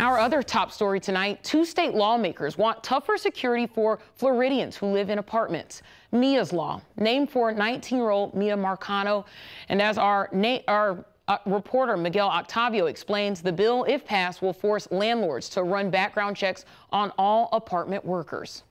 Our other top story tonight, two state lawmakers want tougher security for Floridians who live in apartments. Miya's Law, named for 19-year-old Miya Marcano. And as our, our uh, reporter Miguel Octavio explains, the bill, if passed, will force landlords to run background checks on all apartment workers.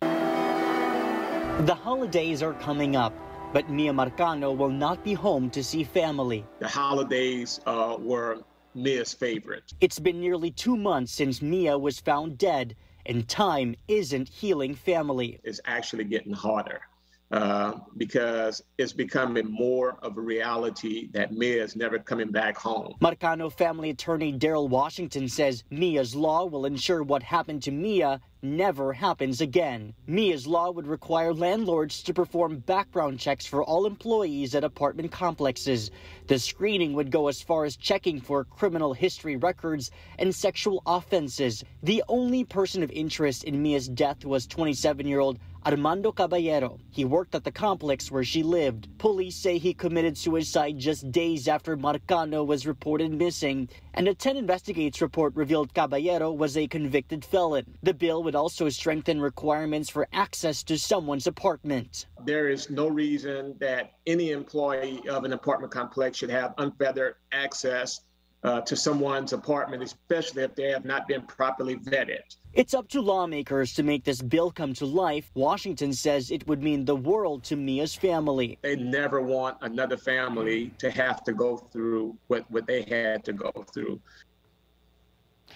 The holidays are coming up, but Miya Marcano will not be home to see family. The holidays uh, were Miya's favorite. It's been nearly two months since Miya was found dead, and time isn't healing family. It's actually getting harder. Uh, because it's becoming more of a reality that Miya is never coming back home. Marcano family attorney Daryl Washington says Miya's law will ensure what happened to Miya never happens again. Miya's law would require landlords to perform background checks for all employees at apartment complexes. The screening would go as far as checking for criminal history records and sexual offenses. The only person of interest in Miya's death was 27 year old Armando Caballero. He worked at the complex where she lived. Police say he committed suicide just days after Marcano was reported missing, and a 10 Investigates report revealed Caballero was a convicted felon. The bill would also strengthen requirements for access to someone's apartment. There is no reason that any employee of an apartment complex should have unfettered access uh, to someone's apartment, especially if they have not been properly vetted. It's up to lawmakers to make this bill come to life. Washington says it would mean the world to Miya's family. They never want another family to have to go through what, what they had to go through.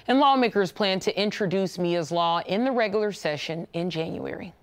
And lawmakers plan to introduce Miya's Law in the regular session in January.